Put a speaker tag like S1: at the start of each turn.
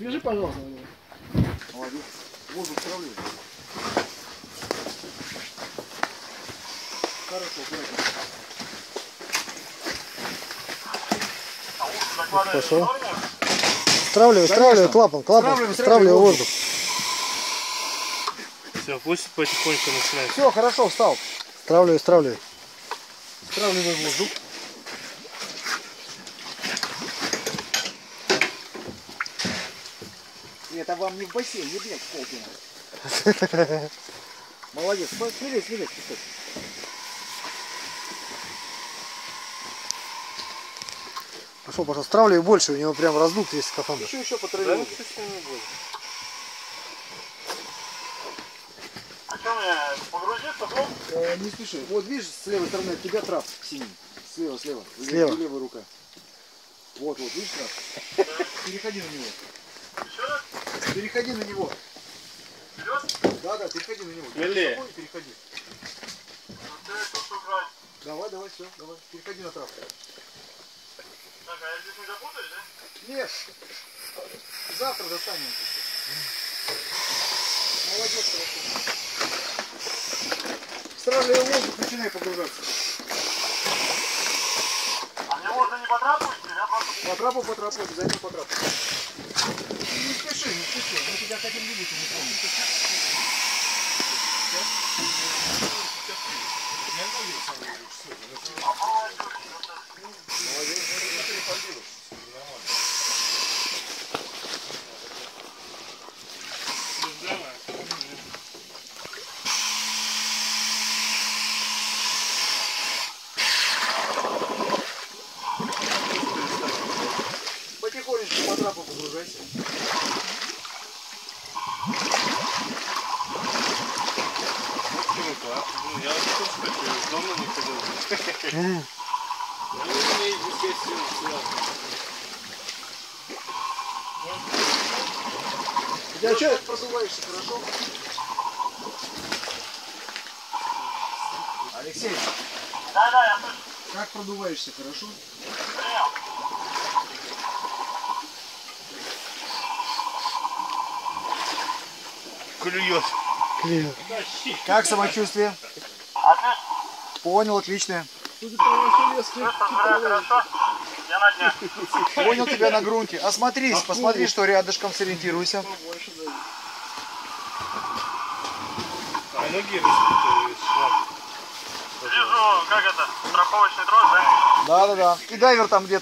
S1: Отвяжи, пожалуйста.
S2: Молодец. Воздух травлю. Хорошо, аккуратно.
S3: Хорошо. Стравливай, стравливай клапан, клапан, стравливай воздух.
S4: Все, пусть потихоньку начинает.
S2: Все, хорошо, встал.
S3: Стравливай, стравливай.
S2: Стравливай воздух. Это вам не в бассейн, не блядь, кинуть. Молодец. Смелей, смелей, смелей.
S3: Пошел, пошел, стравливай больше, у него прям раздут весь скафандр.
S2: Еще, еще по
S4: Да
S2: траве.
S4: ничего с ним не будет.
S5: А что мне, погрузиться дом?
S2: Э, не спеши. Вот видишь, с левой стороны от тебя трап синий. Слева, слева.
S3: Слева.
S2: Левая рука. Вот, вот, видишь трап? Переходи на него.
S5: Еще раз?
S2: Переходи на него.
S5: Вперед?
S2: Да, да, переходи на него. Спокойно Переходи. Давай, давай, все, давай. Переходи на трап.
S5: Так, а я здесь не запутаюсь, да?
S2: Нет. Завтра достанем. Молодец, хорошо. Стражи воздух, начинай погружаться.
S5: А мне можно не по трапу идти, я просто...
S2: По трапу, по трапу, обязательно по трапу. Спеши. Мы тебя хотим видеть, не помним. Потихонечку по трапу погружайся.
S4: Почему так? Ну, я вот тоже хочу, давно не ходил. Ну, у меня есть сил связано.
S2: У тебя что, продуваешься хорошо? Алексей,
S5: Да, да, я слышу.
S2: как продуваешься хорошо?
S4: Клюет.
S3: Клею.
S2: Как самочувствие?
S5: Отлично.
S2: Понял, отлично.
S1: Судя по вашей леске,
S5: Чувство здоровья хорошо. Я на дне.
S2: Понял тебя на грунте. Осмотрись, посмотри, что рядышком, сориентируйся.
S1: побольше.
S4: А ноги.
S5: Вижу, как это, страховочный трос, да?
S2: Да-да-да. И дайвер там где-то.